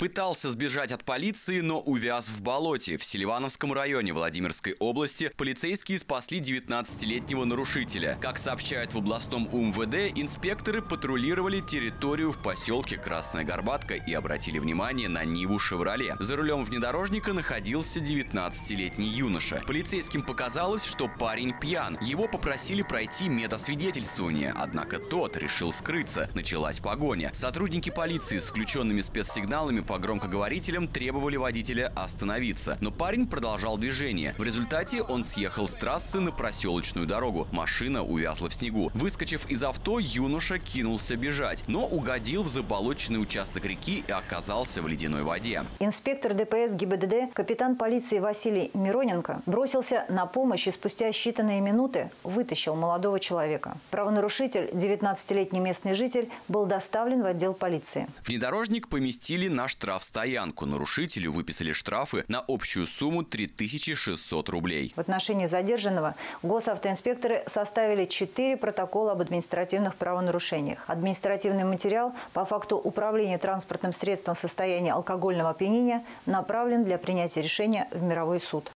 Пытался сбежать от полиции, но увяз в болоте. В Селивановском районе Владимирской области полицейские спасли 19-летнего нарушителя. Как сообщают в областном УМВД, инспекторы патрулировали территорию в поселке Красная Горбатка и обратили внимание на Ниву «Шевроле». За рулем внедорожника находился 19-летний юноша. Полицейским показалось, что парень пьян. Его попросили пройти медосвидетельствование, однако тот решил скрыться. Началась погоня. Сотрудники полиции с включенными спецсигналами по громкоговорителям требовали водителя остановиться. Но парень продолжал движение. В результате он съехал с трассы на проселочную дорогу. Машина увязла в снегу. Выскочив из авто, юноша кинулся бежать, но угодил в заболоченный участок реки и оказался в ледяной воде. Инспектор ДПС ГИБДД, капитан полиции Василий Мироненко бросился на помощь и спустя считанные минуты вытащил молодого человека. Правонарушитель, 19-летний местный житель, был доставлен в отдел полиции. Внедорожник поместили на штрафстоянку. Нарушителю выписали штрафы на общую сумму 3600 рублей. В отношении задержанного госавтоинспекторы составили 4 протокола об административных правонарушениях. Административный материал по факту управления транспортным средством в состоянии алкогольного опьянения направлен для принятия решения в мировой суд.